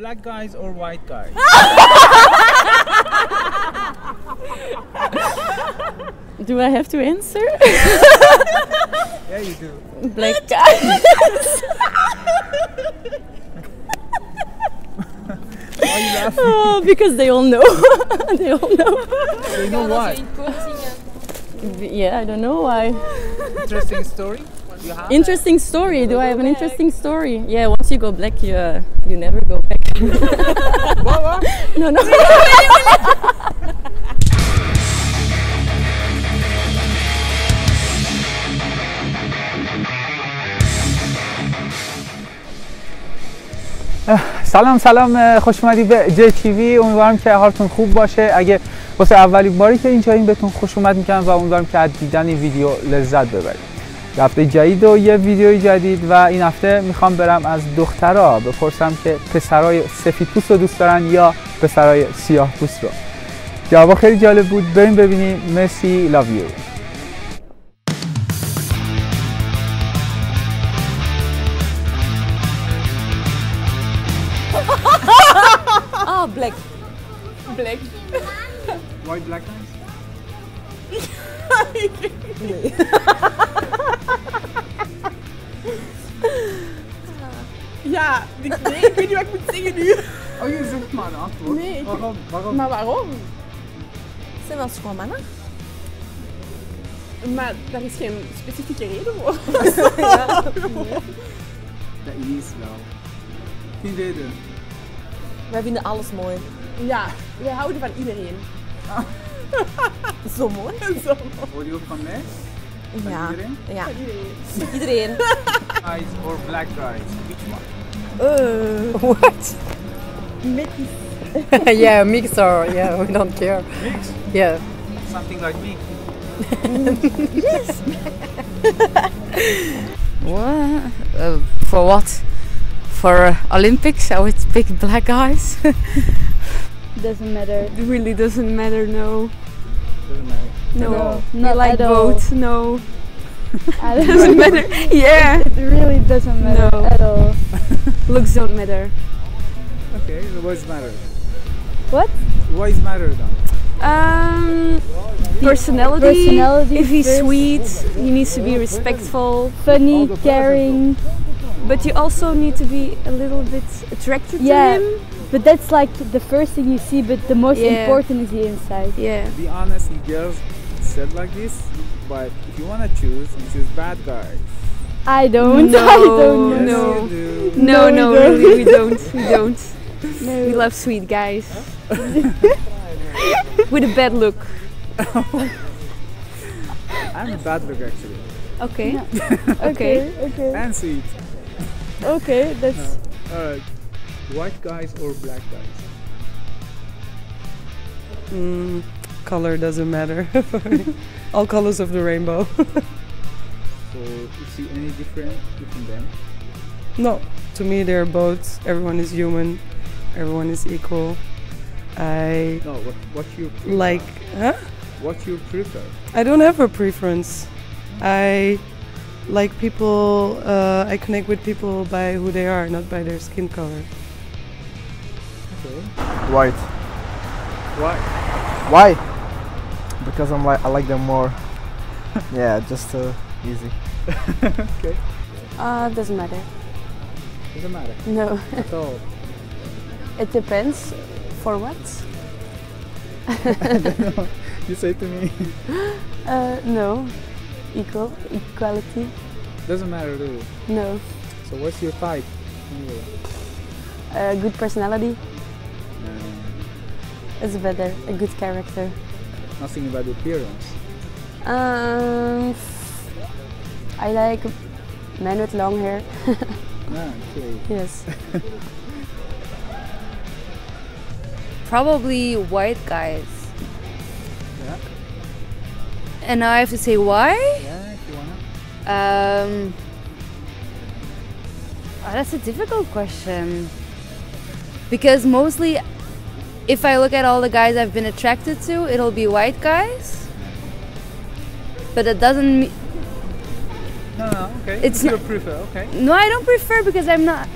Black guys or white guys? Do I have to answer? yeah, you do. Black guys. Why are you laughing? oh, because they all know. they all know. Do you know why? Yeah, I don't know why. Interesting story. You have? Interesting story. Do I have an interesting story? Yeah, once you go black, you uh, you never go back. What, what? no, no. سلام سلام خوش اومدی به جی تی وی امیدوارم که حالتون خوب باشه اگه واسه اولین باری که اینجا این بهتون خوش اومد می‌کنم و امیدوارم که از دیدن این ویدیو لذت ببرید هفته جدید و یه ویدیوی جدید و این هفته می‌خوام برم از دخترها بپرسم که پسرای سفید پوست رو دوست دارن یا پسرای سیاه پوست رو جوابا خیلی جالب بود بریم ببینیم مرسی لاو یو Ah, black. Black. White black? Ja, ik, nee, ik weet niet wat ik moet zeggen nu. Oh, je zoekt maar een antwoord. Nee, ik- Waarom? waarom? Maar waarom? Zijn wel schoon mannen? Maar daar is geen specifieke reden voor. Dat is wel. Geen reden. Wij vinden alles mooi. Ja, wij houden van iedereen. Zo mooi. Zo. Hoor je ook van mij? Van Ja. iedereen? Ja, Iedereen. iedereen. Guys or black guys? Which one? What? Mix. yeah, mixer. Yeah, we don't care. Mix? Yeah. Something like me. yes. What? Uh, for what? For uh, Olympics, I would pick black guys. Doesn't matter. It really doesn't matter, no. Doesn't matter. No. No, not like at all. both, no. it Doesn't matter. Yeah. It really doesn't matter No. at all. Looks don't matter. Okay, so what's matter? What? What is matter then? Um, personality. Personality If he's sweet, he needs to be respectful. Funny, caring. But you also need to be a little bit attracted Yeah. to him. But that's like the first thing you see, but the most Yeah. important is the inside. Yeah. To be honest, you girls said like this, but if you wanna choose, you choose bad guys. I don't. No, I don't Yes, know. no. you do. No, No, no, we don't. really, we don't. We don't. No. We love sweet guys. With a bad look. I'm a bad look actually. Okay. Okay, okay, And sweet. okay. That's Alright. White guys or black guys? Mm, color doesn't matter. All colors of the rainbow. So you see any different between them? no, to me they're both. Everyone is human. Everyone is equal. I No, what what you prefer? like. Huh? what you prefer? I don't have a preference. I like people. Uh, I connect with people by who they are, not by their skin color. Okay. White. Why? Why? Because I'm like I like them more. yeah, just uh, easy. okay. Uh, doesn't matter. Doesn't matter No. at all. It depends. For what? You say to me. Uh, no. Equal. Equality. Doesn't matter, do it. No. So what's your type? Anyway. A good personality Is better. A good character. nothing about the appearance. Um, I like men with long hair. Ah, okay. Yes. Probably white guys. Yeah. And now I have to say why? Yeah, if you wanna. Um, oh, that's a difficult question. Because mostly, if I look at all the guys I've been attracted to, it'll be white guys. But it doesn't mean. No, no, okay. It's you not- prefer, okay. No, I don't prefer because I'm not.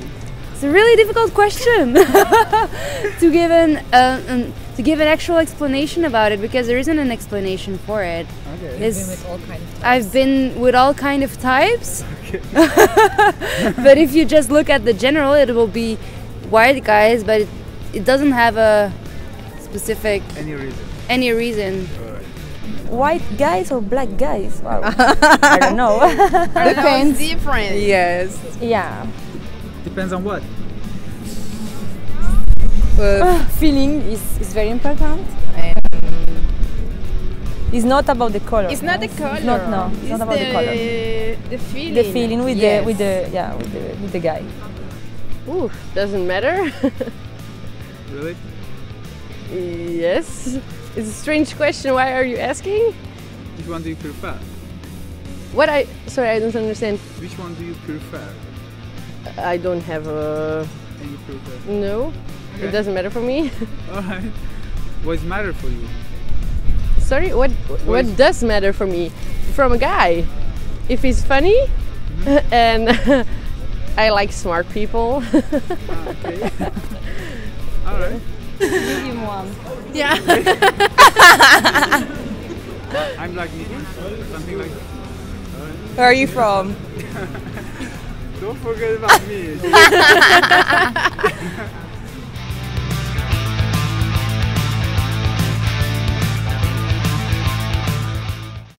It's a really difficult question to give an uh, um, to give an actual explanation about it because there isn't an explanation for it. Okay. It's- all kind of I've been with all kind of types, Okay. but if you just look at the general, it will be white guys, but it, it doesn't have a specific Any reason? any reason. White guys or black guys? Wow. I don't know. Depends. different. Yes. yeah. Depends on what. Uh, feeling is, is very important. And it's not about the color. It's not the color. It's not no. It's, not about the, color. The feeling. The feeling with Yes. the with the yeah with the with the guy. Ooh, doesn't matter. Really? yes. It's a strange question. Why are you asking? Which one do you prefer? What I sorry, I don't understand. Which one do you prefer? I don't have a Any prefer? no. Okay. It doesn't matter for me. Alright. What's matter for you? sorry, what what is- does matter for me? From a guy, if he's funny, mm-hmm. and I like smart people. Ah, okay. Alright. Medium one. Yeah. I'm like medium, something like that. Where are you from? Don't forget about me.